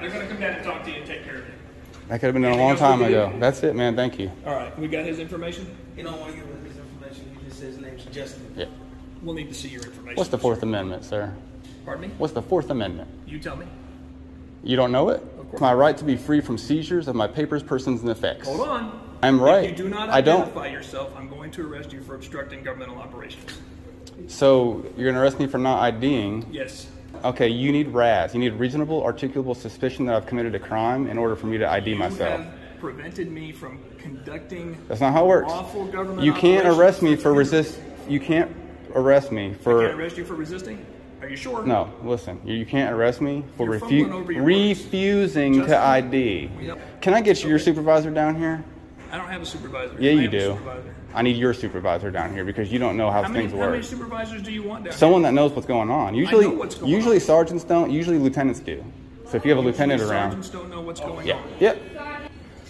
right, they're gonna come down and talk to you and take care of it. That could have been done a long time can do? ago. That's it, man. Thank you. All right, we got his information. He don't want to give us his information. He just says his name's Justin. Yeah. We'll need to see your information. What's the Fourth Amendment, sir? Pardon me? What's the Fourth Amendment? You tell me. You don't know it? course. My right to be free from seizures of my papers, persons, and effects. Hold on. I'm right. If you do not I don't. identify yourself, I'm going to arrest you for obstructing governmental operations. So you're gonna arrest me for not IDing. Yes. Okay, you need RAS. You need reasonable, articulable suspicion that I've committed a crime in order for me to ID You myself. prevented me from conducting That's not how it works. lawful government You can't arrest me for for you. resist. You can't arrest me Can I for. arrest you for resisting? Are you sure? No, listen. You, you can't arrest me for refu- fumbling over your words. refusing Justin? to ID. Yep. Can I get your supervisor down here? I don't have a supervisor. Yeah, you do. Supervisor. I need your supervisor down here because you don't know how, How many, things how many supervisors do you want down Someone that knows what's going on. Usually, what's going usually on. sergeants don't. Usually lieutenants do. So if you have a here? lieutenant around, Sergeants don't know what's going yeah, on. yep.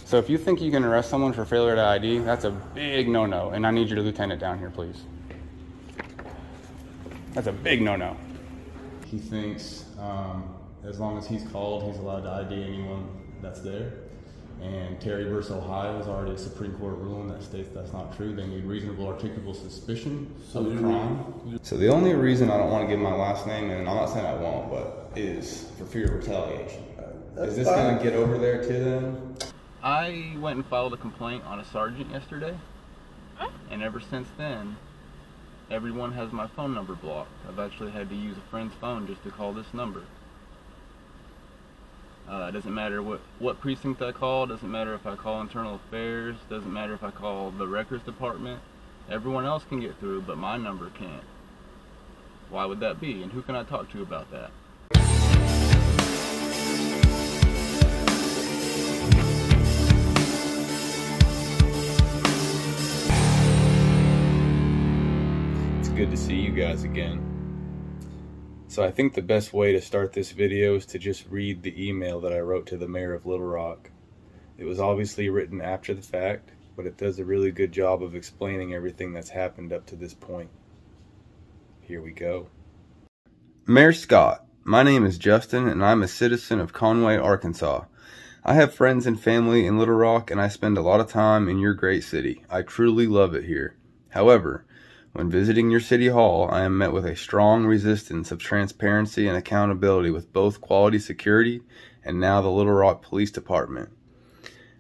So if you think you can arrest someone for failure to ID, that's a big no-no, and I need your lieutenant down here, please. That's a big no-no. He thinks um, as long as he's called, he's allowed to ID anyone that's there. And Terry versus Ohio is already a Supreme Court ruling that states that's not true. They need reasonable, articulable suspicion of a crime. So the only reason I don't want to give my last name, and I'm not saying I won't, but is for fear of retaliation. is this going to get over there to them? I went and filed a complaint on a sergeant yesterday, and ever since then, everyone has my phone number blocked. I've actually had to use a friend's phone just to call this number. Uh, it doesn't matter what, what precinct I call, doesn't matter if I call internal affairs, doesn't matter if I call the records department. Everyone else can get through, but my number can't. Why would that be? And who can I talk to about that? It's good to see you guys again. So I think the best way to start this video is to just read the email that I wrote to the mayor of Little Rock. It was obviously written after the fact, but it does a really good job of explaining everything that's happened up to this point. Here we go. Mayor Scott, my name is Justin and I'm a citizen of Conway, Arkansas. I have friends and family in Little Rock and I spend a lot of time in your great city. I truly love it here. However, when visiting your city hall, I am met with a strong resistance of transparency and accountability with both quality security and now the Little Rock Police Department.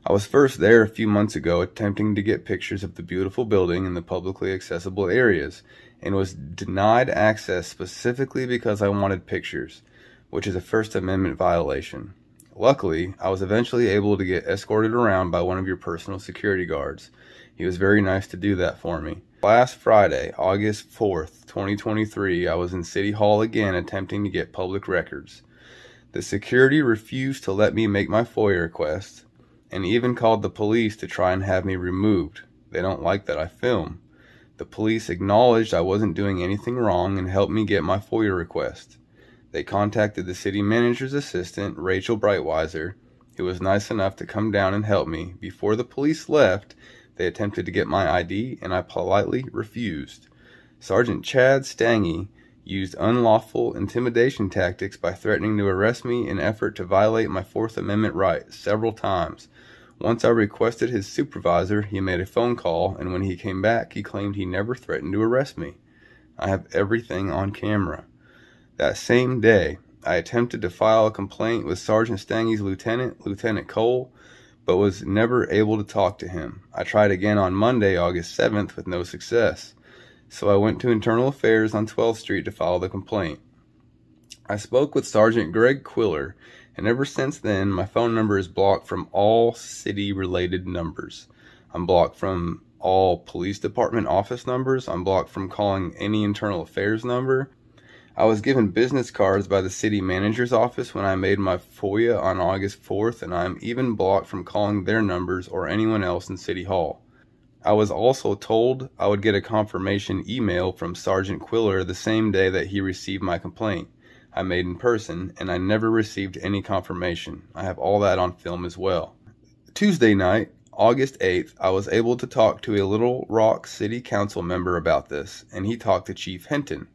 I was first there a few months ago attempting to get pictures of the beautiful building in the publicly accessible areas and was denied access specifically because I wanted pictures, which is a First Amendment violation. Luckily, I was eventually able to get escorted around by one of your personal security guards. He was very nice to do that for me. Last Friday, August 4th, 2023, I was in City Hall again attempting to get public records. The security refused to let me make my FOIA request and even called the police to try and have me removed. They don't like that I film. The police acknowledged I wasn't doing anything wrong and helped me get my FOIA request. They contacted the city manager's assistant, Rachel Brightweiser, who was nice enough to come down and help me. Before the police left, they attempted to get my ID and I politely refused. Sergeant Chad Stangy used unlawful intimidation tactics by threatening to arrest me in effort to violate my Fourth Amendment right several times. Once I requested his supervisor, he made a phone call, and when he came back, he claimed he never threatened to arrest me. I have everything on camera. That same day, I attempted to file a complaint with Sergeant Stangy's lieutenant, Lieutenant Cole, but was never able to talk to him. I tried again on Monday, August 7th, with no success. So I went to Internal Affairs on 12th Street to file the complaint. I spoke with Sergeant Greg Quiller, and ever since then, my phone number is blocked from all city related numbers. I'm blocked from all police department office numbers. I'm blocked from calling any internal affairs number. I was given business cards by the city manager's office when I made my FOIA on August 4th, and I am even blocked from calling their numbers or anyone else in City Hall. I was also told I would get a confirmation email from Sergeant Quiller the same day that he received my complaint I made in person, and I never received any confirmation. I have all that on film as well. Tuesday night, August 8th, I was able to talk to a Little Rock City Council member about this, and he talked to Chief Hinton.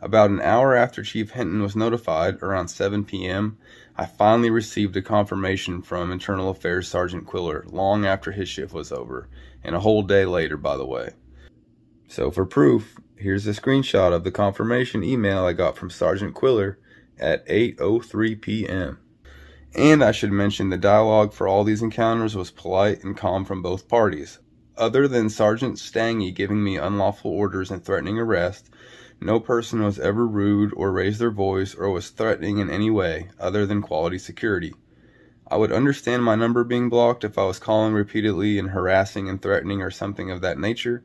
About an hour after Chief Hinton was notified, around 7 p.m., I finally received a confirmation from Internal Affairs Sergeant Quiller long after his shift was over, and a whole day later, by the way. So for proof, here's a screenshot of the confirmation email I got from Sergeant Quiller at 8.03 p.m. And I should mention the dialogue for all these encounters was polite and calm from both parties. Other than Sergeant Stangy giving me unlawful orders and threatening arrest, no person was ever rude or raised their voice or was threatening in any way other than quality security. I would understand my number being blocked if I was calling repeatedly and harassing and threatening or something of that nature,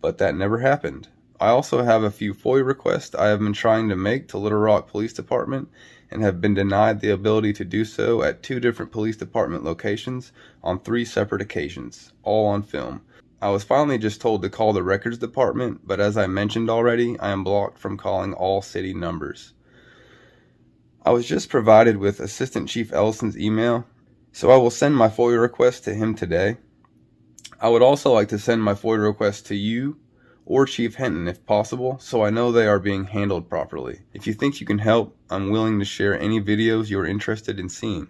but that never happened. I also have a few FOIA requests I have been trying to make to Little Rock Police Department and have been denied the ability to do so at two different police department locations on three separate occasions, all on film. I was finally just told to call the records department, but as I mentioned already, I am blocked from calling all city numbers. I was just provided with Assistant Chief Ellison's email, so I will send my FOIA request to him today. I would also like to send my FOIA request to you or Chief Hinton if possible, so I know they are being handled properly. If you think you can help, I'm willing to share any videos you are interested in seeing.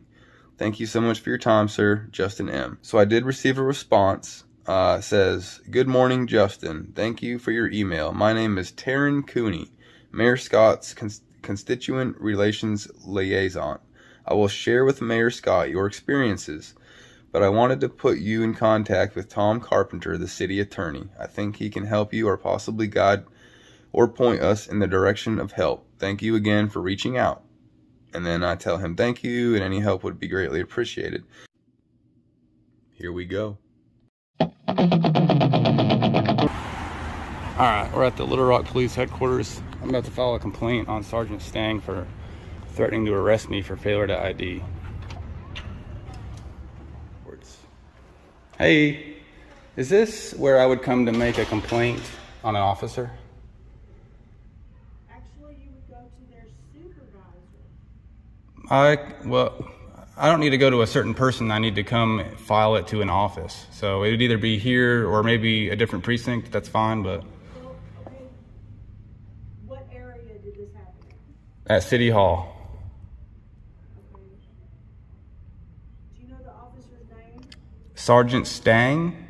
Thank you so much for your time, sir. Justin M. So I did receive a response. Uh, says, Good morning, Justin. Thank you for your email. My name is Taryn Cooney, Mayor Scott's cons Constituent Relations Liaison. I will share with Mayor Scott your experiences but I wanted to put you in contact with Tom Carpenter, the city attorney. I think he can help you or possibly guide or point us in the direction of help. Thank you again for reaching out. And then I tell him thank you and any help would be greatly appreciated. Here we go. All right, we're at the Little Rock Police Headquarters. I'm about to file a complaint on Sergeant Stang for threatening to arrest me for failure to ID. Hey, is this where I would come to make a complaint on an officer? Actually, you would go to their supervisor. I, well, I don't need to go to a certain person. I need to come file it to an office. So it would either be here or maybe a different precinct. That's fine, but. What area did this happen At City Hall. Okay. Do you know the officer's name? Sergeant Stang?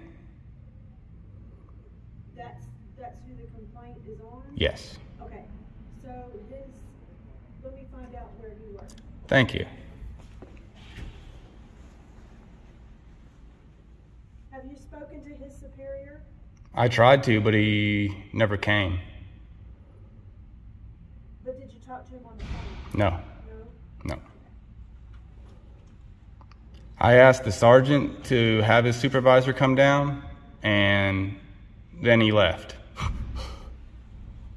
That's, that's who the complaint is on? Yes. Okay, so his, let me find out where he works. Thank you. Have you spoken to his superior? I tried to, but he never came. But did you talk to him on the phone? No. No? No. I asked the sergeant to have his supervisor come down, and then he left.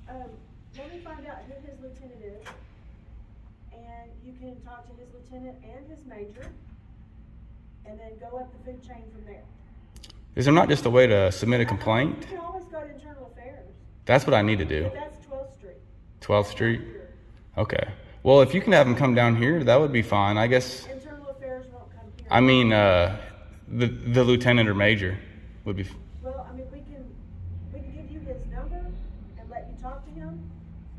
Um, let me find out who his lieutenant is, and you can talk to his lieutenant and his major, and then go up the food chain from there. Is there not just a way to submit a complaint? You can always go to internal affairs. That's what I need to do. But that's 12th Street. 12th Street? Okay. Well, if you can have them come down here, that would be fine. I guess Internal affairs won't come here. I mean, uh, the the lieutenant or major would be. Well, I mean, we can we can give you his number and let you talk to him,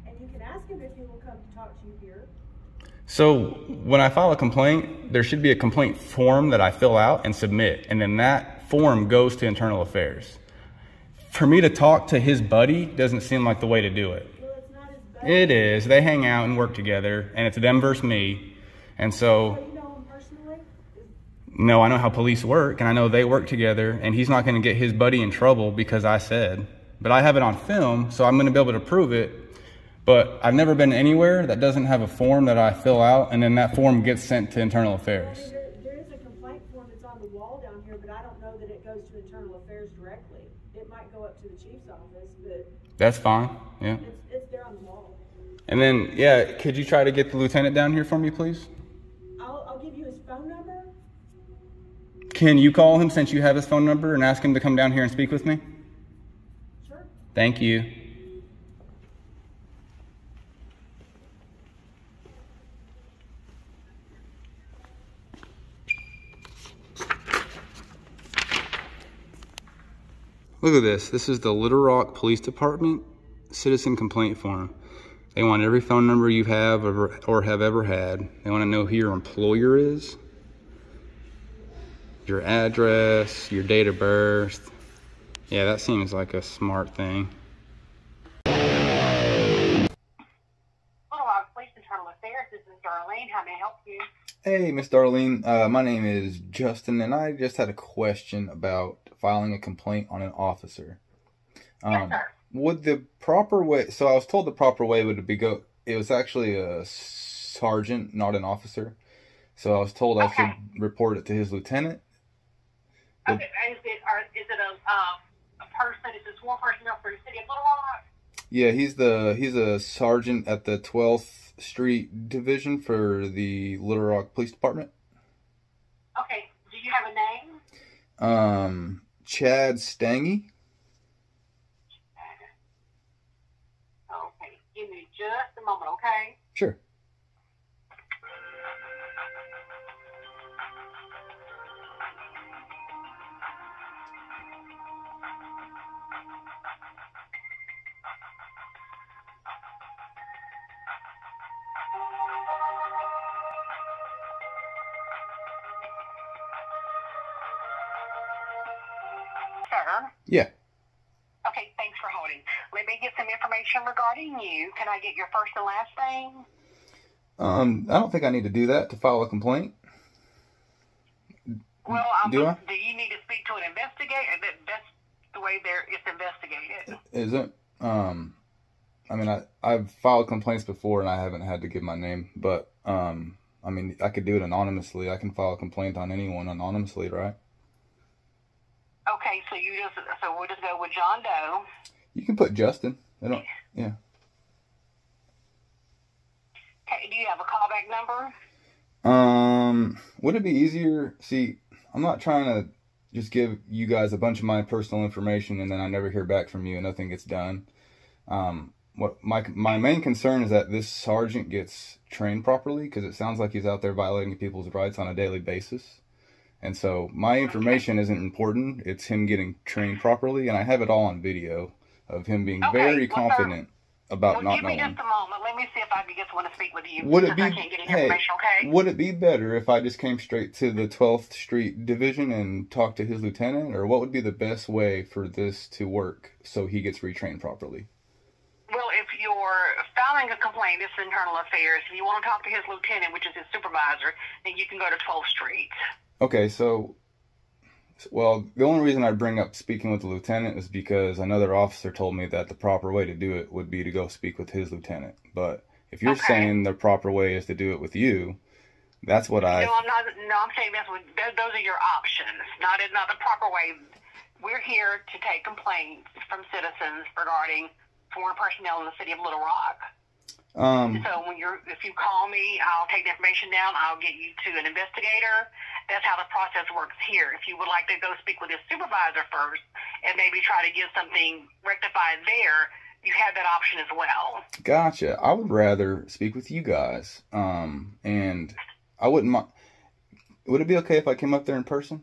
and you can ask him if he will come to talk to you here. So when I file a complaint, there should be a complaint form that I fill out and submit, and then that form goes to internal affairs. For me to talk to his buddy doesn't seem like the way to do it. Well. It is. They hang out and work together, and it's them versus me, and so. so no, I know how police work and I know they work together and he's not going to get his buddy in trouble because I said. But I have it on film, so I'm going to be able to prove it. But I've never been anywhere that doesn't have a form that I fill out and then that form gets sent to internal affairs. There, there is a complaint form that's on the wall down here, but I don't know that it goes to internal affairs directly. It might go up to the chief's office, but. That's fine, yeah. It's, it's there on the wall. And then, yeah, could you try to get the lieutenant down here for me, please? I'll, I'll give you his phone number. Can you call him since you have his phone number and ask him to come down here and speak with me? Sure. Thank you. Look at this. This is the Little Rock Police Department citizen complaint form. They want every phone number you have or, or have ever had. They want to know who your employer is, your address, your date of birth. Yeah, that seems like a smart thing. Little Rock Police Internal Affairs. This is Darlene. How may I help you? Hey, Miss Darlene. Uh, my name is Justin, and I just had a question about filing a complaint on an officer. Um, yes, would the proper way? So I was told the proper way would be go. It was actually a sergeant, not an officer. So I was told I should report it to his lieutenant. Okay, is it, are, is it a, um, a person, is this one personnel for the city of Little Rock? Yeah, he's the he's a sergeant at the 12th Street Division for the Little Rock Police Department. Okay, do you have a name? Um, Chad Stangy. Okay, give me just a moment, okay? Sure. Sir? Yeah. Okay, thanks for holding. Let me get some information regarding you. Can I get your first and last name? Um, I don't think I need to do that to file a complaint. Well, um, Do I? do you need to speak to an investigator? That, that's the way there it's investigated. Is it? Um, I mean, I I've filed complaints before and I haven't had to give my name, but um, I mean, I could do it anonymously. I can file a complaint on anyone anonymously, right? Okay, so you just so we'll just go with John Doe. You can put Justin. I don't. Yeah. Okay, do you have a callback number? Um, would it be easier? See, I'm not trying to just give you guys a bunch of my personal information and then I never hear back from you and nothing gets done. Um, what my my main concern is that this sergeant gets trained properly because it sounds like he's out there violating people's rights on a daily basis. And so my information isn't important. It's him getting trained properly, and I have it all on video of him being Okay, very well, sir, confident about well, not give me just a moment. Let me see if I can get someone to speak with you. Would it be I can't get any hey? information, okay? Would it be better if I just came straight to the 12th Street Division and talked to his lieutenant, or what would be the best way for this to work so he gets retrained properly? Well, if you're filing a complaint, it's internal affairs. If you want to talk to his lieutenant, which is his supervisor, then you can go to 12th Street. Okay, so well, the only reason I bring up speaking with the lieutenant is because another officer told me that the proper way to do it would be to go speak with his lieutenant. But if you're Okay. saying the proper way is to do it with you, that's what I No, I'm not. No, I'm saying that's what, those, those are your options. Not not the proper way. We're here to take complaints from citizens regarding foreign personnel in the city of Little Rock. Um So when you're, if you call me, I'll take the information down. I'll get you to an investigator. That's how the process works here. If you would like to go speak with your supervisor first and maybe try to get something rectified there, you have that option as well. Gotcha. I would rather speak with you guys. Um, and I wouldn't mind. Would it be okay if I came up there in person?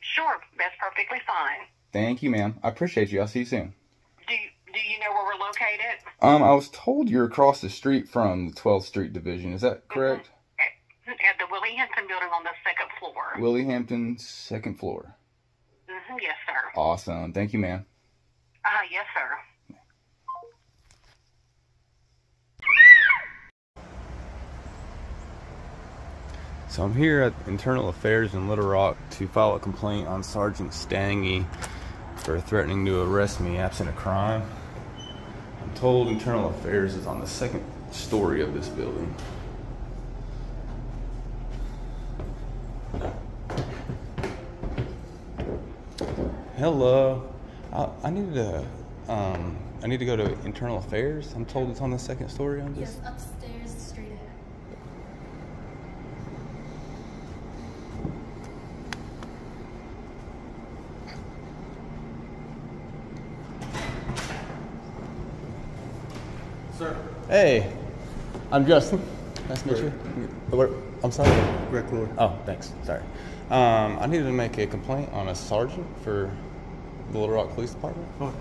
Sure, that's perfectly fine. Thank you, ma'am. I appreciate you. I'll see you soon. Do you, know where we're located? Um, I was told you're across the street from the 12th Street Division. Is that correct? At, at the Willie Hampton building on the second floor. Willie Hampton, second floor. hmm yes, sir. Awesome. Thank you, ma'am. Uh, yes, sir. So I'm here at Internal Affairs in Little Rock to file a complaint on Sergeant Stangy for threatening to arrest me absent a crime. Told Internal Affairs is on the second story of this building. Hello. I, I need to um, I need to go to Internal Affairs. I'm told it's on the second story on this. Yes, upstairs, straight ahead. Sir, Hey, I'm Justin. Nice to meet you. What- I'm sorry. Greg Lord. Oh, thanks. Sorry. Um, I needed to make a complaint on a sergeant for the Little Rock Police Department. Oh.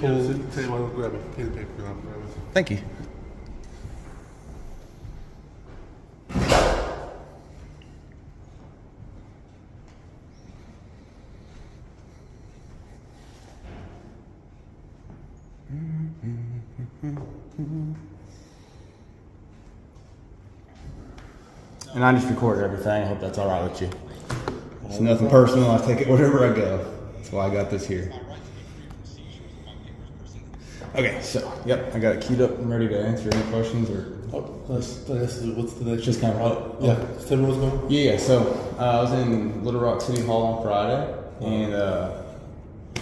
Tell you what, I'll grab a pen and paper I'll grab it. Thank you. And I just recorded everything. I hope that's all right with you. It's nothing personal. I take it wherever I go. That's why I got this here. Okay, so yep, I got it keyed up. I'm ready to answer any questions or Oh, let's, let's, what's the next? just kind of. Oh, yeah, tell me what's going on. Yeah, yeah. So uh, I was in Little Rock City Hall on Friday, and uh,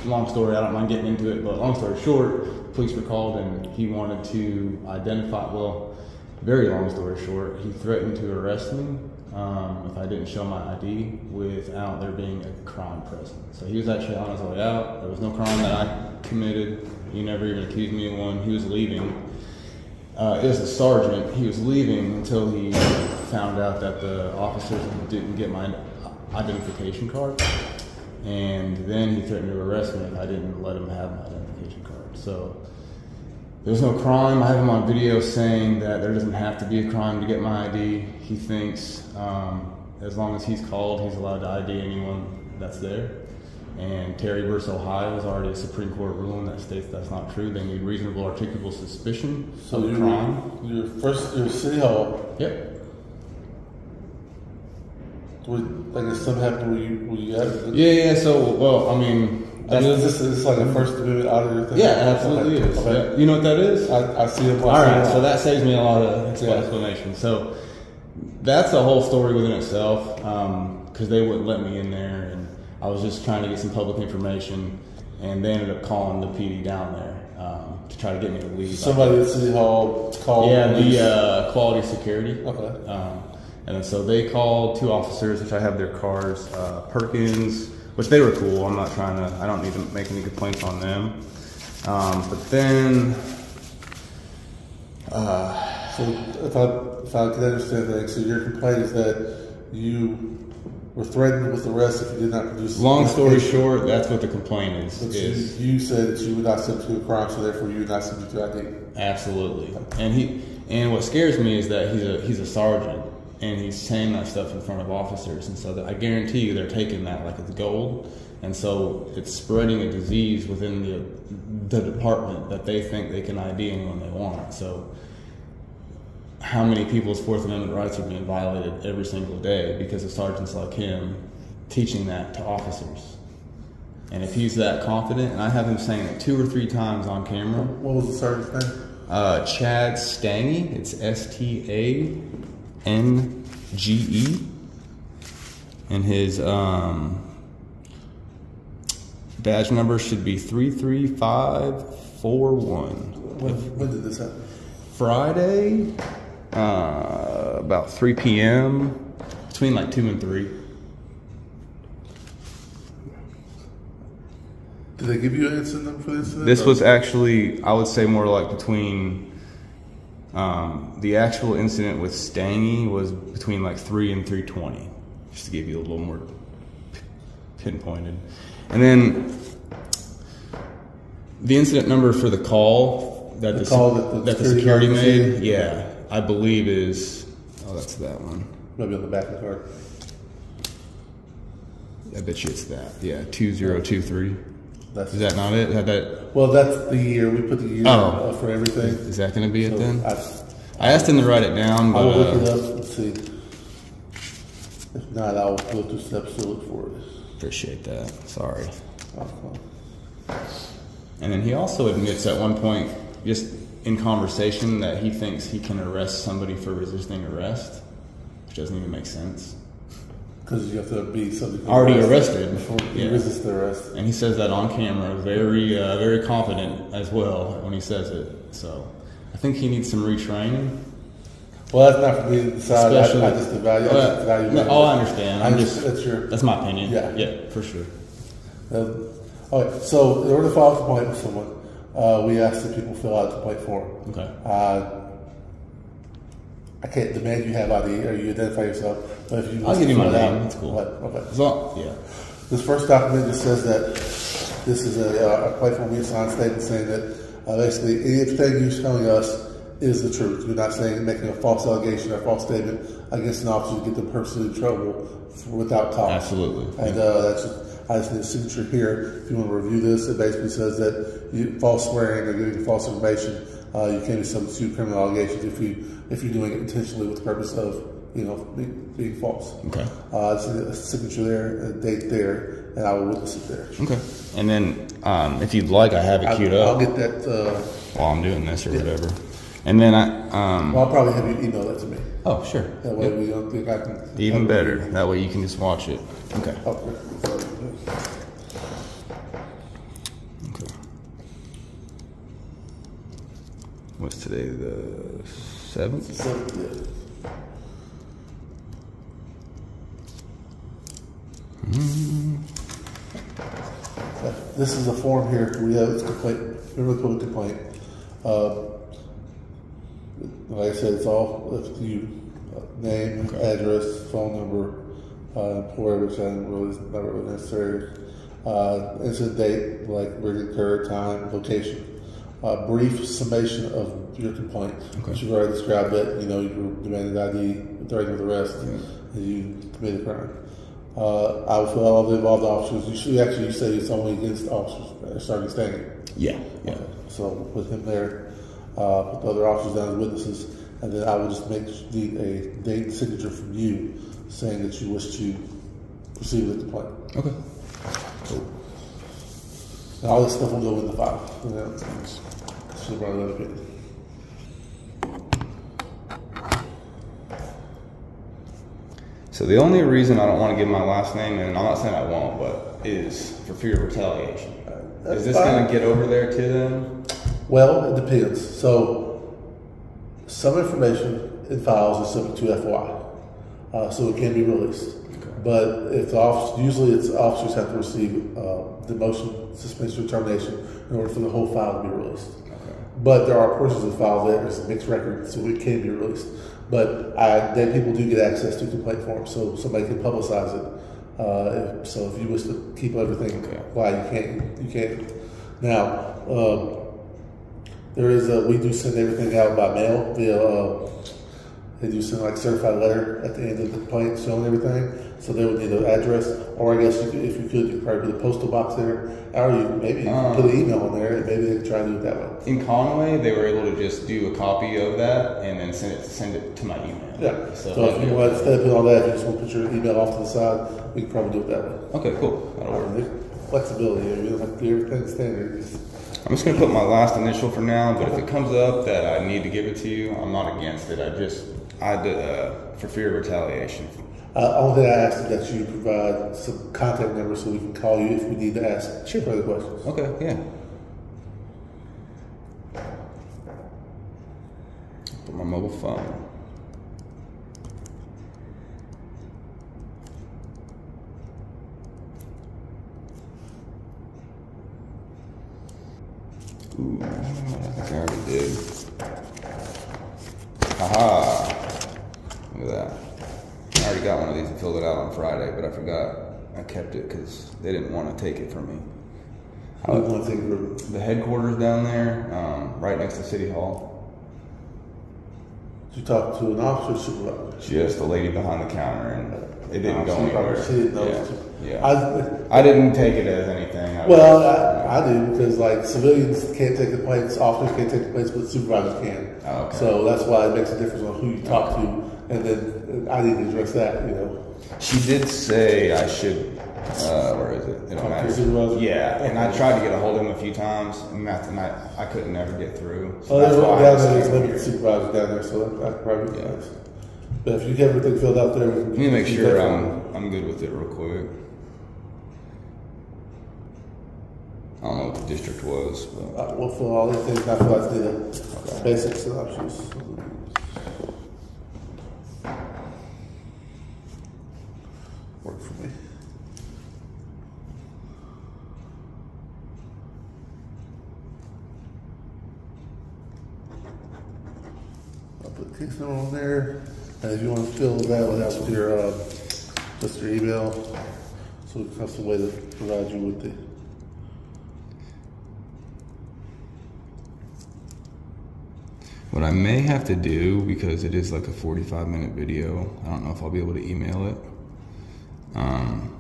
long story. I don't mind getting into it, but long story short, police were called, and he wanted to identify. Well, very long story short, he threatened to arrest me um, if I didn't show my ID without there being a crime present. So he was actually on his way out. There was no crime that I committed. He never even accused me of one. He was leaving. Uh, was a sergeant. He was leaving until he found out that the officers didn't get my identification card, and then he threatened to arrest me if I didn't let him have my identification card. So there was no crime. I have him on video saying that there doesn't have to be a crime to get my ID. He thinks um, as long as he's called, he's allowed to ID anyone that's there. And Terry versus Ohio is already a Supreme Court ruling that states that's not true. They need reasonable articulable suspicion So of you're, crime. you're first, you're City Hall. Yep. Would, like, if something happened where you, where you at? Yeah, yeah. So, well, I mean, I mean, is this is like a First Amendment auditor thing? yeah, absolutely Okay, is. okay. Yeah. You know what that is? I, I see it. All right, so that saves me a lot of Yeah. explanation. So that's a whole story within itself because they wouldn't let me in there, and I was just trying to get some public information, and they ended up calling the PD down there um, to try to get me to leave. Somebody at City Hall called. yeah, the uh, quality security. Okay. Um, and so they called two officers, which I have their cars, uh, Perkins, which they were cool. I'm not trying to, I don't need to make any complaints on them. Um, but then, uh, So if I if I can understand that, so your complaint is that you were threatened with arrest if you did not produce. long story short, that's what the complaint is. Is you, you said that you would not subject to a crime, so therefore you would not subject to ID. Absolutely. And he and what scares me is that he's a he's a sergeant and he's saying that stuff in front of officers and so that I guarantee you they're taking that like it's gold and so it's spreading a disease within the the department that they think they can ID anyone they want. So how many people's Fourth Amendment rights are being violated every single day because of sergeants like him teaching that to officers. And if he's that confident, and I have him saying it two or three times on camera, What was the sergeant's name? uh, Chad Stange. It's S T A N G E. And his um, badge number should be 33541. When, when did this happen? Friday, uh, about 3 p.m., between like 2 and 3. Did they give you an incident for this? This was actually, I would say, more like between um, the actual incident with Stangy was between like three and three twenty, just to give you a little more pinpointed. And then the incident number for the call that The the, call that the the security security made, yeah, I believe is oh, that's that one. maybe on the back of the card. I bet you it's that. Yeah, two zero two three. That's Is that not it? That, that well. That's the year we put the year Oh. for everything. is that going to be it then? I, I asked him to write it down, I but will look uh, it up and see. If not, I'll go through steps to look for it. appreciate that. Sorry. And then he also admits at one point, just in conversation, that he thinks he can arrest somebody for resisting arrest, which doesn't even make sense. Because you have to be something Already arrested. before Yeah. resist the arrest. And he says that on camera, very, uh, very confident as well when he says it. So I think he needs some retraining. Well, that's not for me to decide. I, Especially, I just evaluate. I Well, just evaluate no, oh, I understand. I'm I just, that's your. that's my opinion. Yeah. yeah, for sure. Um, okay, so in order to file a complaint with someone, uh, we ask that people fill out a complaint form. Okay. Uh, I can't demand you have ID or you identify yourself, but if you I'll give you my name. That's cool. What? Okay. Long, yeah. This first document just says that This is a, uh, a we signed statement saying that uh, basically anything you're telling us is the truth. You're not saying making a false allegation or false statement against an officer to get the person in trouble without cause. Absolutely. And uh, that's just, I just need a signature here. If you want to review this, it basically says that you, false swearing or giving false information, uh, you can be subject to criminal allegations if you if you're doing it intentionally with the purpose of you know being, false. Okay. Uh, it's a, signature there, a date there, and I will witness it there. Okay. And then, um, if you'd like, I have it queued I'll, up I'll get that. Uh, while I'm doing this or whatever. And then I, um, well, I'll probably have you email that to me. oh, sure. That way we don't think I can. Even better. That way you can just watch it. Okay. Oh, Okay. What's today? The seventh. Uh, This is a form here. We have complaint. Remember public complaint. Uh, like I said, it's all up to you. Uh, name, address, phone number, uh, employer, which I didn't really not really necessary. Uh, incident date, like where it occurred, time, location. Uh, brief summation of your complaint. Which you've already described it. you know you demanded ID, threatened with arrest, and you committed a crime. Uh, I will fill out all the involved officers. You should actually you say it's only against officers starting standing. Yeah. Yeah. So put him there, uh, put the other officers down as witnesses, and then I will just make need a date signature from you saying that you wish to proceed with the complaint. Okay. And all this stuff will go in the file. You know, should run another bit. So the only reason I don't want to give my last name, and I'm not saying I won't, but is for fear of retaliation. That's is this going to get over there to them? Well, it depends. So, some information in files is subject to FOI, uh, so it can be released. But if the officer, usually it's officers have to receive uh, demotion, suspension, or termination in order for the whole file to be released. But there are portions of the file that is mixed record, so it can be released. But I, then people do get access to the complaint forms, so somebody can publicize it. Uh, if, so if you wish to keep everything Okay. quiet, you can't. You can't. Now, um, there is a, we do send everything out by mail via, uh, they do send like certified letter at the end of the complaint showing everything. So they would need an address, or I guess you could, if you could, you could probably put a postal box there, or you maybe you Uh. put an email on there, and maybe they could try to do it that way. In Conway, they were able to just do a copy of that and then send it send it to my email. Yeah. So, So, if you want, instead of putting all that, if you just want to put your email off to the side, we can probably do it that way. okay, cool. That'll work. There's Flexibility, you don't have to do everything standard. Just- I'm just gonna put my last initial for now, but if it comes up that I need to give it to you, I'm not against it. I just I did uh, for fear of retaliation. Uh, I ask is that you provide some contact numbers so we can call you if we need to ask sure. further questions. Okay, yeah. Put my mobile phone. Ooh, I already did. Haha. Look at that. I already got one of these and filled it out on Friday, but I forgot. I kept it because they didn't want to take it from me. I want to take a The headquarters down there, um, right next to City Hall. Did you talk to an officer or supervisor? Just the lady behind the counter, and it didn't go anywhere. She didn't know. Yeah, yeah. I, I didn't take it as anything. I well, I, I do because like civilians can't take complaints, officers can't take complaints, but supervisors can. Oh, okay. So that's why it makes a difference on who you talk to, and then I need to address that. You know, She did say I should. Uh, where is it? It don't Talk to matter. your? Yeah, and I tried to get a hold of him a few times, and that's and I, I couldn't never get through. So oh, that's why I down there. There's staying limited supervisors down there, so that, that probably Yeah. But if you get everything filled out there, Let me make sure I'm I'm good with it real quick. I don't know what the district was, but Uh, we'll fill all these things out. Let's do the basic synopsis. Work for me. I'll put number on there, and if you want to fill that one out with your, uh, just your email, so we have some way to provide you with the What I may have to do, because it is like a 45 minute video, I don't know if I'll be able to email it. Um,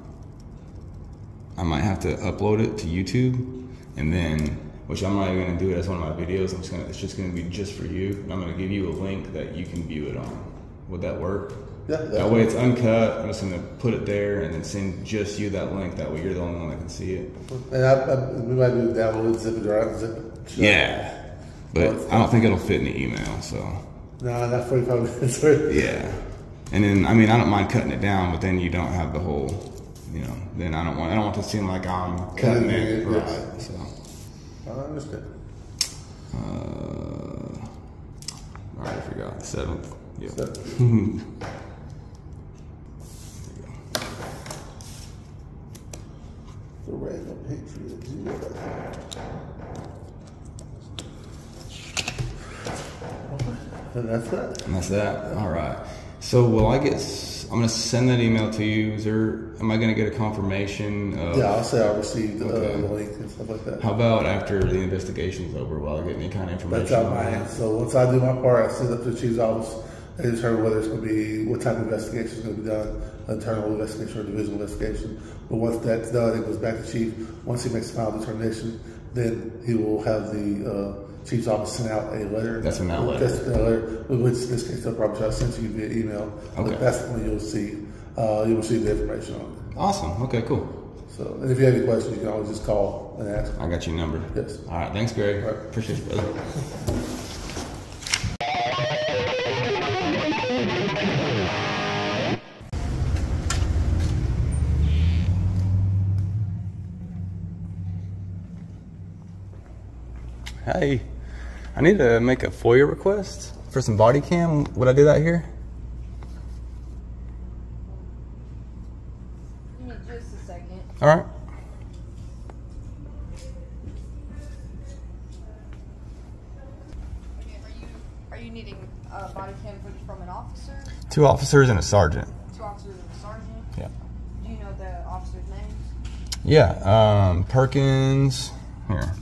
I might have to upload it to YouTube and then, which I'm not even gonna do it as one of my videos. I'm just gonna, it's just gonna be just for you. And I'm gonna give you a link that you can view it on. Would that work? Yeah, That way it's uncut. I'm just gonna put it there and then send just you that link. That way you're the only one that can see it. And I, I, we might do download zip it drive, zip it. Yeah. But I don't think it'll fit in the email, so. No, not 45 minutes. worth. Yeah. And then I mean I don't mind cutting it down, but then you don't have the whole you know, then I don't want I don't want to seem like I'm cutting it. Yeah. Right. So I understand. uh I already forgot. Seventh. Yep. So, And that's that. And that's that. All right. So will I get? I'm gonna send that email to you. Is there? Am I gonna get a confirmation? Of, Yeah, I'll say I received uh, the link and stuff like that. How about after the investigation's over? Will I get any kind of information? That's out of my hands. So once I do my part, I send it to the chief's office. They determine whether it's going to be what type of investigation is going to be done, internal investigation or divisional investigation. But once that's done, it goes back to chief. Once he makes final determination, then he will have the uh, chief's office sent out a letter. That's an out letter. That's a letter, which in this case they'll probably try to send you via email. Okay. But that's when you'll see uh, you'll receive the information on it. Awesome. Okay. Cool. So, and if you have any questions, you can always just call and ask. I got your number. Yes. All right. Thanks, Greg. All right. Appreciate it, brother. Hey, I need to make a FOIA request for some body cam. Would I do that here? Give me just a second. All right. Okay, are you are you needing uh, body cam footage from an officer, Two officers and a sergeant. two officers, and a sergeant? Yeah. Do you know the officers' names? Yeah. Um, Perkins. Here.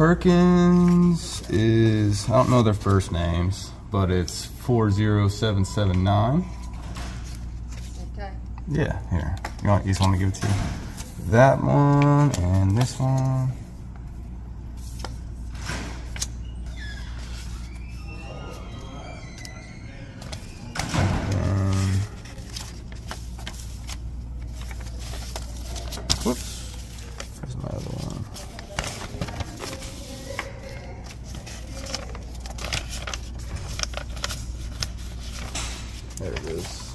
Perkins is I don't know their first names, but it's four zero seven seven nine. Okay. Yeah, here. You want you just want me to give it to you? That one and this one. Um, whoops. There's my other one. There it is.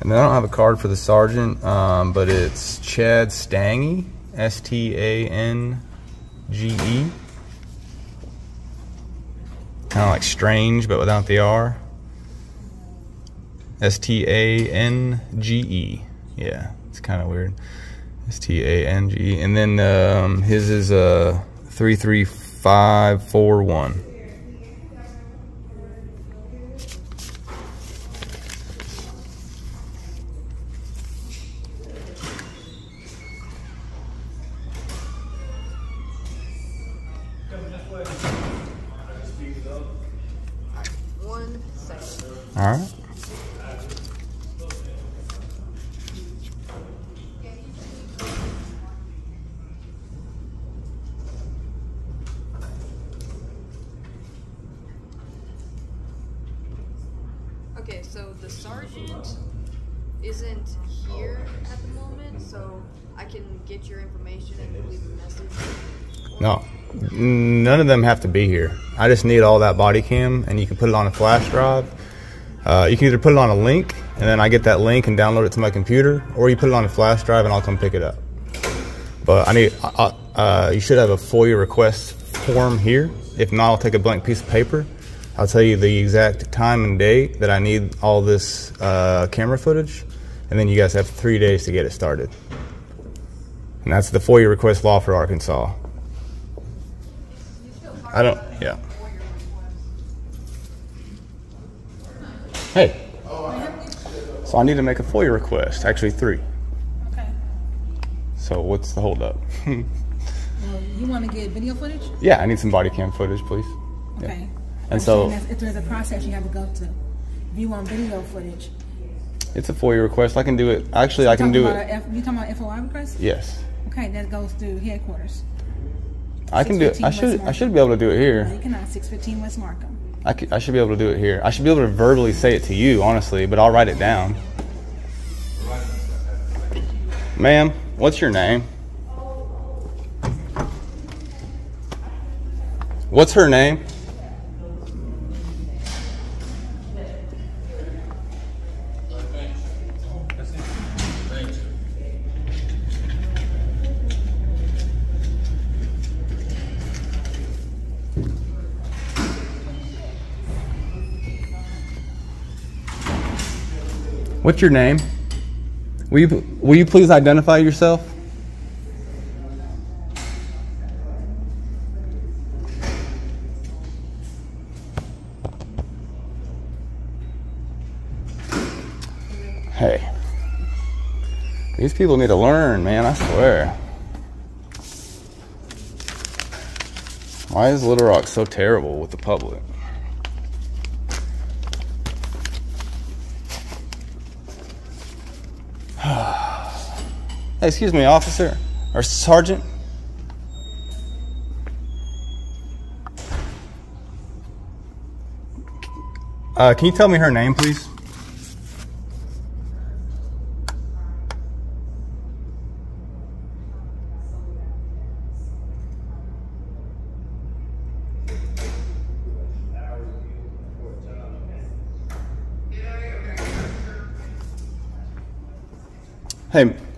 And then I don't have a card for the sergeant, um, but it's Chad Stange, S T A N G E. Kind of like strange, but without the R. S T A N G E. Yeah, it's kind of weird. S T A N G E. And then um, his is uh, 33541. One second. All right. Okay, so the sergeant isn't here at the moment, so I can get your information and leave a message. No, none of them have to be here. I just need all that body cam, and you can put it on a flash drive. Uh, you can either put it on a link, and then I get that link and download it to my computer, or you put it on a flash drive, and I'll come pick it up. But I need, uh, uh, you should have a FOIA request form here. If not, I'll take a blank piece of paper. I'll tell you the exact time and date that I need all this uh, camera footage, and then you guys have three days to get it started. And that's the FOIA request law for Arkansas. I don't. Yeah. Hey. So I need to make a FOIA request. Actually, three. Okay. So So what's the holdup? Well, you want to get video footage? yeah, I need some body cam footage, please. Yeah. Okay. And I'm so- if there's a process you have to go to, if you want video footage, It's a FOIA request. I can do it. Actually, I can do it. F, you talking about FOI request? Yes, Okay, that goes through headquarters. I can do it. I should. I should be able to do it No, here. you cannot. Six fifteen West Markham. I, c- I should be able to do it here. I should be able to verbally say it to you, honestly, but I'll write it down. Ma'am, what's your name? What's her name? What's your name? Will you, will you please identify yourself? Hey. These people need to learn, man, I swear. Why is Little Rock so terrible with the public? Hey, excuse me, officer or sergeant. Uh, can you tell me her name, please?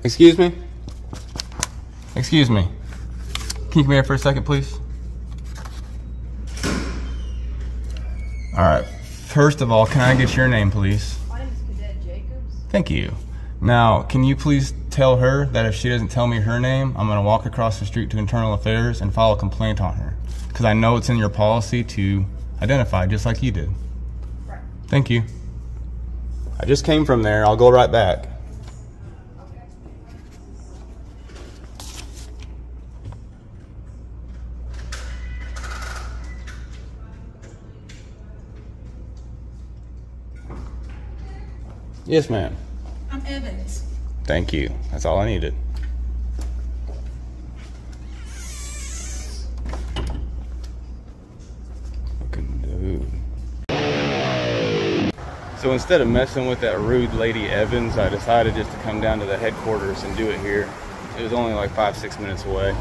Excuse me? Excuse me. Can you come here for a second, please? All right. First of all, can I get your name, please? My name is Cadet Jacobs. Thank you. Now, can you please tell her that if she doesn't tell me her name, I'm going to walk across the street to Internal Affairs and file a complaint on her? Because I know it's in your policy to identify, just like you did. Right. Thank you. I just came from there. I'll go right back. Yes, ma'am. I'm Evans. Thank you. That's all I needed. Fucking dude. So instead of messing with that rude lady Evans, I decided just to come down to the headquarters and do it here. It was only like five, six minutes away.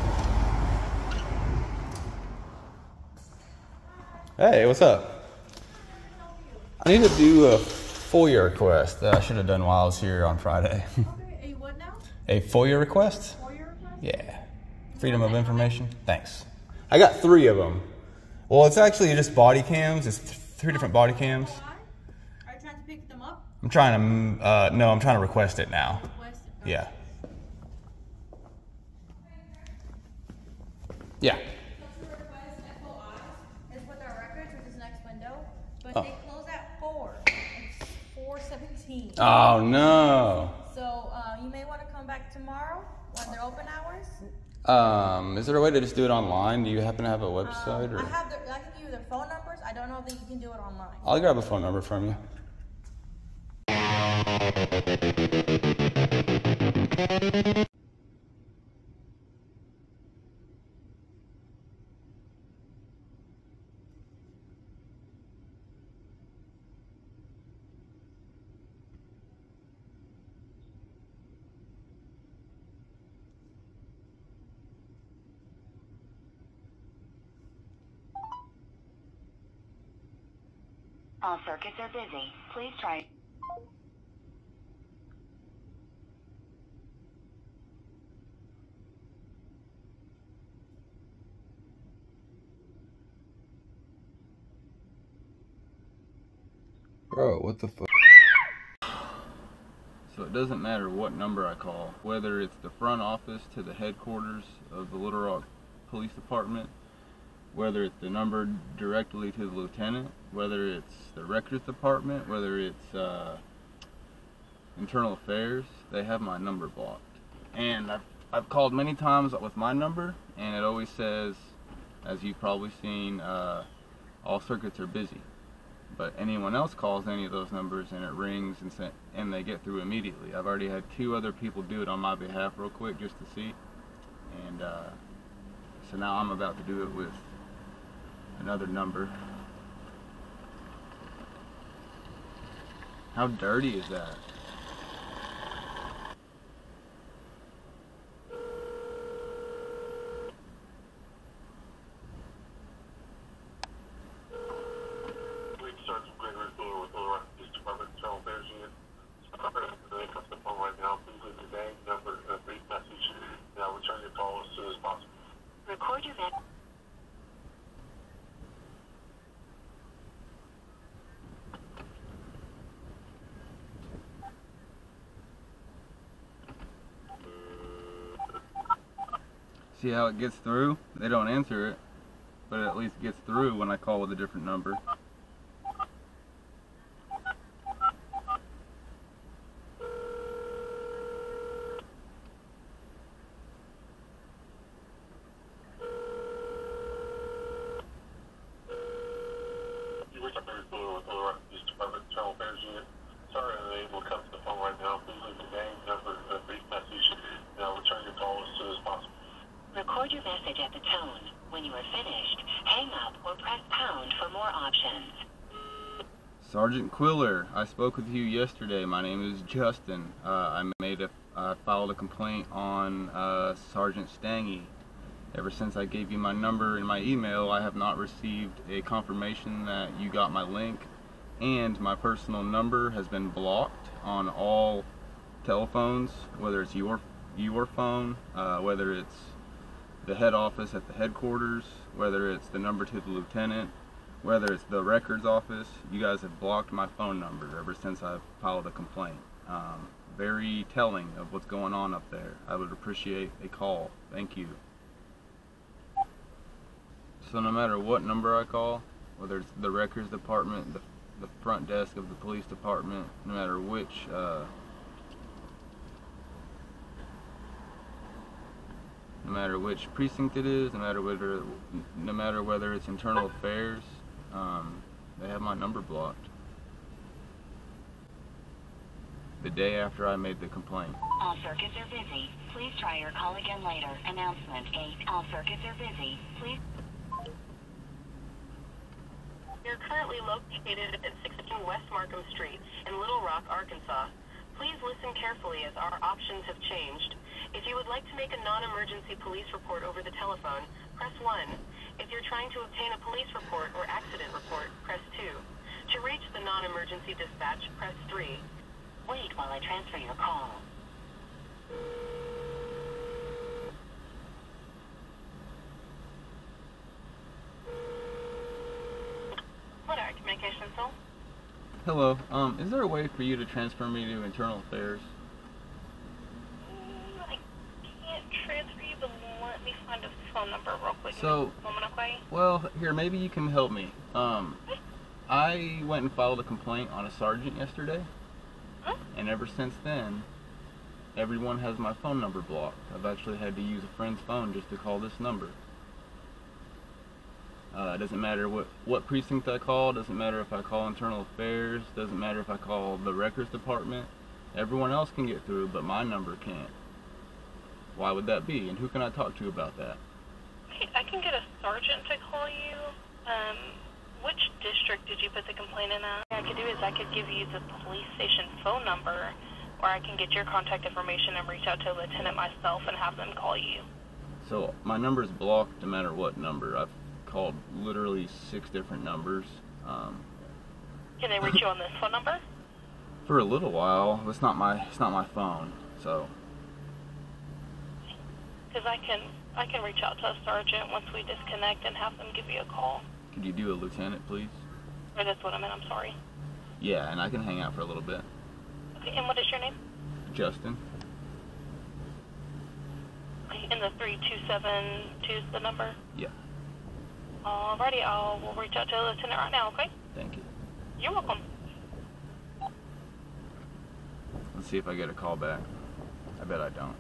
Hey, what's up? I need to do a FOIA request that I should have done while I was here on Friday. Okay, a what now? A FOIA request? Your request? Yeah. Freedom of information? Thanks. I got three of them. Well, it's actually just body cams. It's th- three different body cams. Are you trying to pick them up? I'm trying to, uh, no, I'm trying to request it now. West? Yeah. Yeah. 417. Oh, no. So uh, you may want to come back tomorrow when they're open hours. Um, is there a way to just do it online? Do you happen to have a um, website? Um, or? I have. Their, I can give you their phone numbers. I don't know that you can do it online. I'll grab a phone number from you. All circuits are busy. Please try. Bro, what the fuck? So it doesn't matter what number I call, whether it's the front office to the headquarters of the Little Rock Police Department, whether it's the number directly to the lieutenant, whether it's the records department, whether it's uh, internal affairs, they have my number blocked. And I I've called many times with my number, and it always says, as you've probably seen, uh, all circuits are busy. But anyone else calls any of those numbers, and it rings, and sa- and they get through immediately. I've already had two other people do it on my behalf, real quick, just to see. And uh, so now I'm about to do it with another number. How dirty is that? Police Sergeant Gregory Quiller with Little Rock Police Department, Internal Affairs Unit. Sorry, they come to the phone right now. Please leave your name, number, and a brief message, and I'll return your call as soon as possible. Record your message. See how it gets through? They don't answer it, but it at least gets through when I call with a different number. You reached Gregory Quiller with Little Rock Police Department, Internal Affairs Unit. Sorry, I'm unable to come to the phone right now. Please leave your name, number, and a brief message, and I'll return your call as soon as possible. Record your message at the tone. When you are finished, hang up or press pound for more options. Sergeant Quiller, I spoke with you yesterday. My name is Justin. Uh, I made a, I filed a complaint on uh, Sergeant Stange. Ever since I gave you my number and my email, I have not received a confirmation that you got my link, and my personal number has been blocked on all telephones, whether it's your your phone, uh, whether it's the head office at the headquarters, whether it's the number to the lieutenant, whether it's the records office, you guys have blocked my phone number ever since I've filed a complaint. Um, very telling of what's going on up there. I would appreciate a call. Thank you. So no matter what number I call, whether it's the records department, the, the front desk of the police department, no matter which uh, no matter which precinct it is, no matter whether no matter whether it's internal affairs, um, they have my number blocked. The day after I made the complaint. All circuits are busy. Please try your call again later. Announcement 8. All circuits are busy. Please. You're currently located at 16 West Markham Street in Little Rock, Arkansas. Please listen carefully as our options have changed. If you would like to make a non-emergency police report over the telephone, press 1. If you're trying to obtain a police report or accident report, press 2. To reach the non-emergency dispatch, press 3. Wait while I transfer your call. What are communication cell? Hello. Um, is there a way for you to transfer me to internal affairs? I can't transfer you, but let me find a phone number real quick. So- Give me a moment, okay? Well, here, maybe you can help me. Um, I went and filed a complaint on a sergeant yesterday, Huh? and ever since then, everyone has my phone number blocked. I've actually had to use a friend's phone just to call this number. Uh, it doesn't matter what, what precinct I call, doesn't matter if I call internal affairs, doesn't matter if I call the records department. Everyone else can get through, but my number can't. Why would that be? And who can I talk to about that? Okay, I can get a sergeant to call you. Um, which district did you put the complaint in at? What I could do is I could give you the police station phone number, or I can get your contact information and reach out to a lieutenant myself and have them call you. So my number's blocked no matter what number. I've called literally six different numbers. Um, Can they reach you on this phone number? for a little while, it's not my it's not my phone. So Because I can I can reach out to a sergeant once we disconnect and have them give you a call. could you do a lieutenant, please? Or that's what I meant. I'm sorry. Yeah, and I can hang out for a little bit. Okay, and what is your name? Justin. And the three two seven two is the number. Yeah. Alrighty, I'll we'll reach out to the lieutenant right now. Okay. Thank you. You're welcome. Let's see if I get a call back. I bet I don't.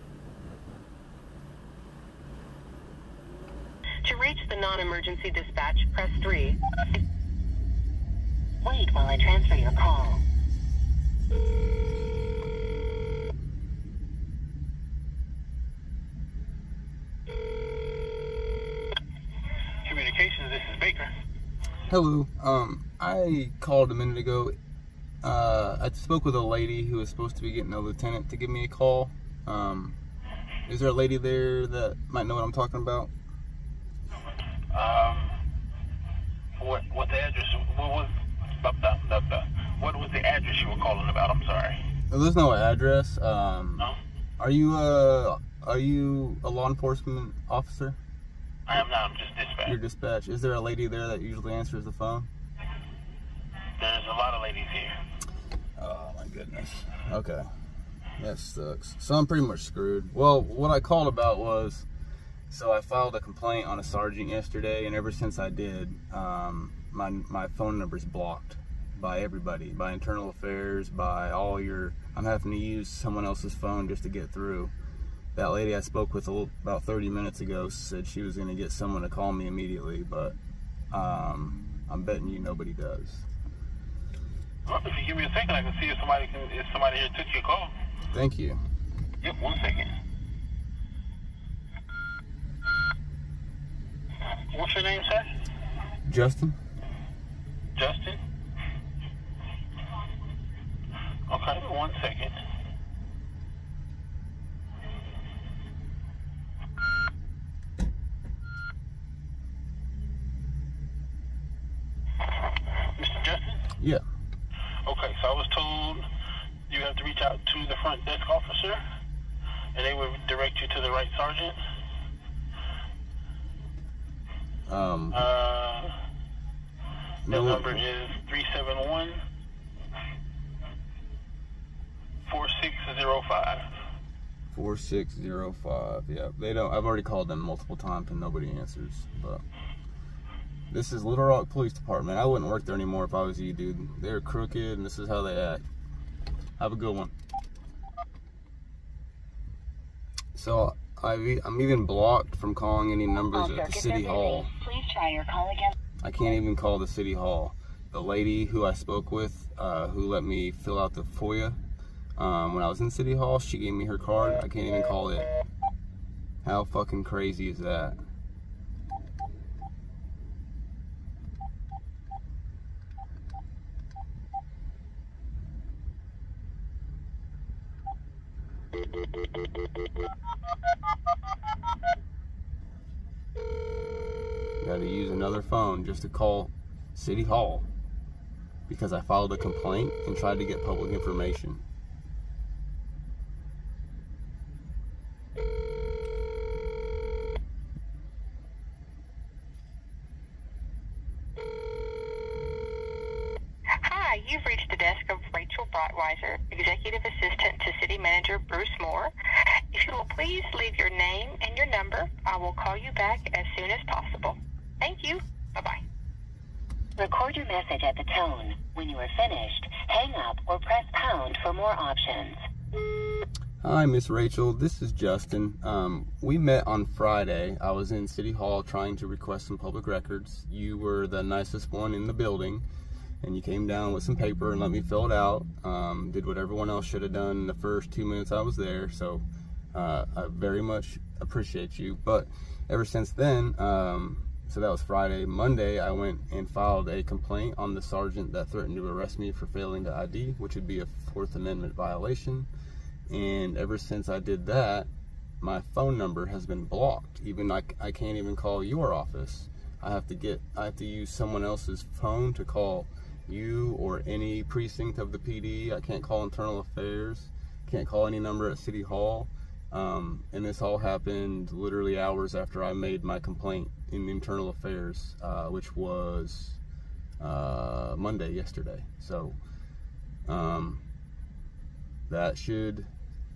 To reach the non-emergency dispatch, press 3. Wait while I transfer your call. Communications, this is Baker. Hello. Um, I called a minute ago. Uh, I spoke with a lady who was supposed to be getting a lieutenant to give me a call. Um, is there a lady there that might know what I'm talking about? Um, what what the address? What was what was the address you were calling about? I'm sorry. There's no address. Um, No, are you uh, are you a law enforcement officer? I am not. I'm just dispatch. Your dispatch. Is there a lady there that usually answers the phone? There's a lot of ladies here. Oh my goodness. Okay. That sucks. So I'm pretty much screwed. Well, what I called about was, so I filed a complaint on a sergeant yesterday, and ever since I did, um, my my phone number's blocked by everybody, by internal affairs, by all your. I'm having to use someone else's phone just to get through. That lady I spoke with a little, about 30 minutes ago said she was going to get someone to call me immediately, but um, I'm betting you nobody does. Well, if you give me a second, I can see if somebody can if somebody here took your call. Thank you. Yep, one second. What's your name, sir? Justin? Justin. Okay, one second. Mr. Justin? Yeah. Okay, so I was told you have to reach out to the front desk officer, and they will direct you to the right sergeant. Um, Uh, the no, number is 371 4605. 4605. Yeah, they don't. I've already called them multiple times and nobody answers. But this is Little Rock Police Department. I wouldn't work there anymore if I was you, dude. They're crooked and this is how they act. Have a good one. So I've, e- I'm even blocked from calling any numbers All at the city are hall. Busy. Please try your call again. I can't even call the city hall. The lady who I spoke with, uh, who let me fill out the FOIA, um, when I was in city hall, she gave me her card. I can't even call it. How fucking crazy is that? Got to use another phone just to call City Hall because I filed a complaint and tried to get public information. Hi, you've reached the desk of Rachel Brightweiser, Executive Assistant to City Manager Bruce Moore. If you will please leave your name and your number, I will call you back as soon as possible. You. Bye-bye. Record your message at the tone. When you are finished, hang up or press pound for more options. Hi, Miss Rachel. This is Justin. Um, we met on Friday. I was in City Hall trying to request some public records. You were the nicest one in the building, and you came down with some paper and let me fill it out. Um, did what everyone else should have done in the first two minutes I was there. So uh, I very much appreciate you. But ever since then, um, so that was Friday. Monday, I went and filed a complaint on the sergeant that threatened to arrest me for failing to ID, which would be a Fourth Amendment violation. And ever since I did that, my phone number has been blocked. Even I, I can't even call your office. I have to get, I have to use someone else's phone to call you or any precinct of the PD. I can't call internal affairs. Can't call any number at City Hall. Um, and this all happened literally hours after I made my complaint in internal affairs, uh, which was uh, Monday yesterday. So um, that should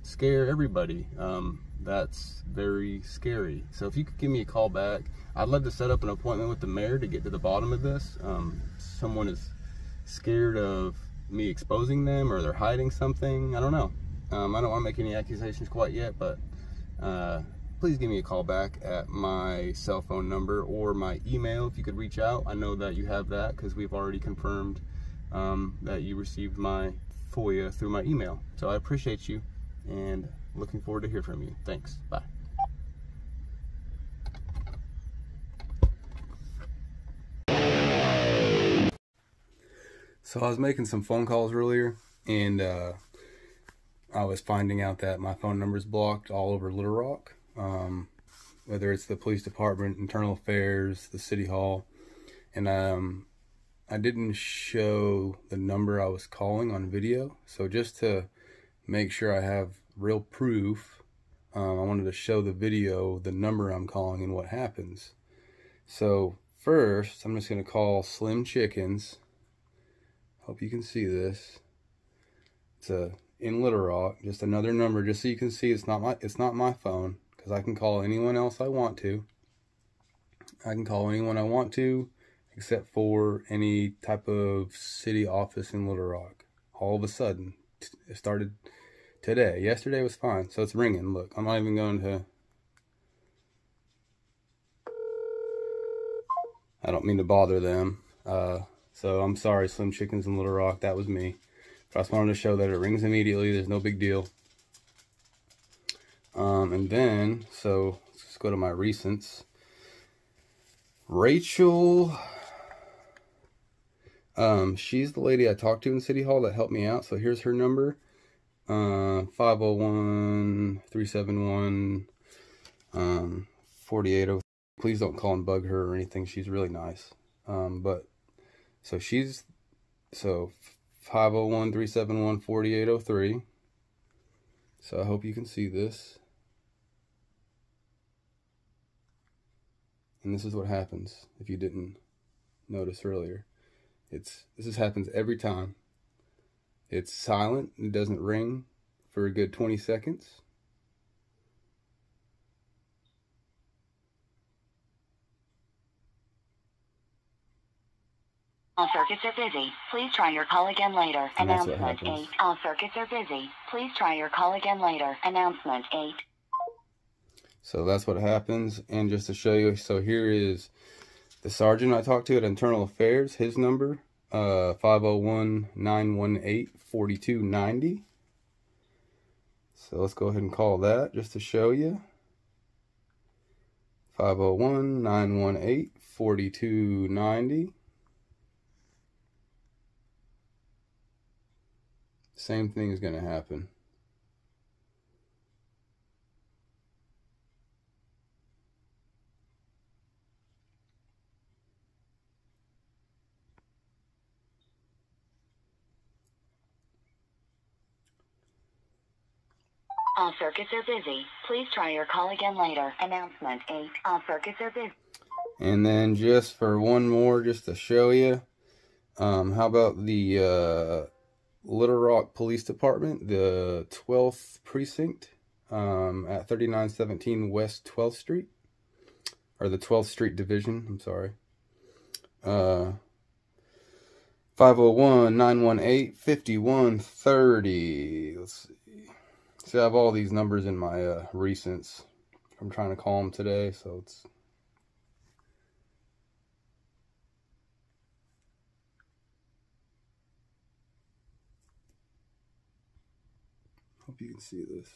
scare everybody. Um, that's very scary. So if you could give me a call back, I'd love to set up an appointment with the mayor to get to the bottom of this. Um, someone is scared of me exposing them or they're hiding something. I don't know. Um, I don't want to make any accusations quite yet, but uh, please give me a call back at my cell phone number or my email if you could reach out. I know that you have that because we've already confirmed um, that you received my FOIA through my email. So I appreciate you and looking forward to hear from you. Thanks. Bye. So I was making some phone calls earlier and uh, I was finding out that my phone number is blocked all over Little Rock. Um, whether it's the police department, internal affairs, the city hall. And um, I didn't show the number I was calling on video. So just to make sure I have real proof, um, I wanted to show the video, the number I'm calling and what happens. So first, I'm just going to call Slim Chickens. Hope you can see this. It's a in Little Rock, just another number, just so you can see it's not my it's not my phone because I can call anyone else I want to. I can call anyone I want to, except for any type of city office in Little Rock. All of a sudden, it started today. Yesterday was fine, so it's ringing. Look, I'm not even going to. I don't mean to bother them. Uh, so I'm sorry, Slim Chickens in Little Rock. That was me. I just wanted to show that it rings immediately. There's no big deal. Um, and then, so let's go to my recents. Rachel, um, she's the lady I talked to in City Hall that helped me out. So here's her number. Uh, 501-371, um, Please don't call and bug her or anything. She's really nice. Um, but, so she's, so 501-371-4803. So I hope you can see this. And this is what happens if you didn't notice earlier. It's this is, happens every time. It's silent, it doesn't ring for a good 20 seconds. All circuits are busy. Please try your call again later. And Announcement 8. All circuits are busy. Please try your call again later. Announcement 8. So that's what happens. And just to show you, so here is the sergeant I talked to at Internal Affairs, his number, uh, 501-918-4290. So let's go ahead and call that just to show you. 501-918-4290. Same thing is going to happen. All circuits are busy. Please try your call again later. Announcement 8. All circuits are busy. And then just for one more, just to show you, um, how about the uh, Little Rock Police Department, the 12th Precinct um, at 3917 West 12th Street, or the 12th Street Division, I'm sorry. Uh, 501-918-5130. Let's see. See, I have all these numbers in my uh, recents. I'm trying to call them today, so it's Hope you can see this.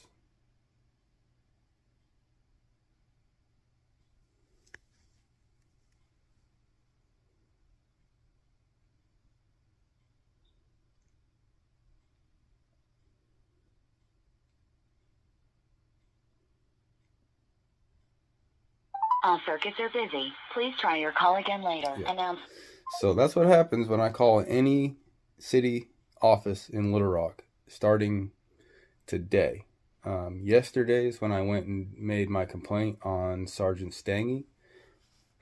All circuits are busy. Please try your call again later. Yeah. Announce. So that's what happens when I call any city office in Little Rock starting today. Um, yesterday is when I went and made my complaint on Sergeant Stange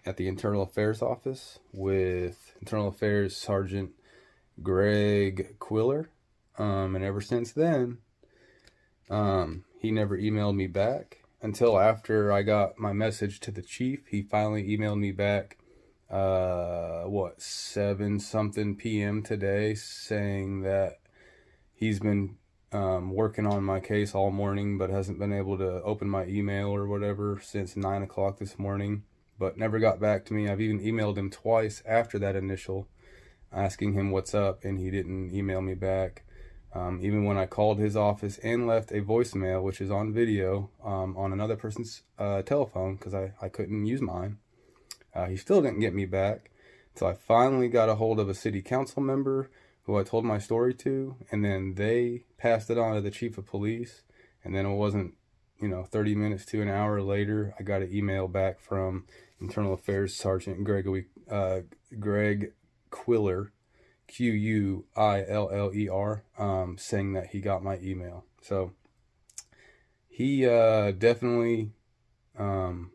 at the Internal Affairs office with Internal Affairs Sergeant Greg Quiller. Um, and ever since then, um, he never emailed me back until after I got my message to the chief. He finally emailed me back, uh, what, 7 something p.m. today saying that he's been um, working on my case all morning, but hasn't been able to open my email or whatever since 9 o'clock this morning, but never got back to me. I've even emailed him twice after that initial, asking him what's up, and he didn't email me back. Um, even when I called his office and left a voicemail, which is on video, um, on another person's uh, telephone, because I, I couldn't use mine, uh, he still didn't get me back. So I finally got a hold of a city council member who I told my story to, and then they passed it on to the chief of police. And then it wasn't, you know, 30 minutes to an hour later, I got an email back from Internal Affairs Sergeant Gregory, uh, Greg Quiller, Q U I L L E R, um, saying that he got my email. So he uh, definitely um,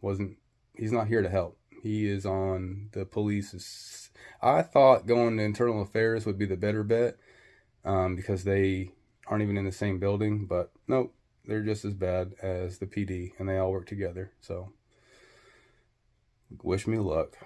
wasn't, he's not here to help. He is on the police's. I thought going to internal affairs would be the better bet um, because they aren't even in the same building, but nope, they're just as bad as the PD and they all work together. So wish me luck.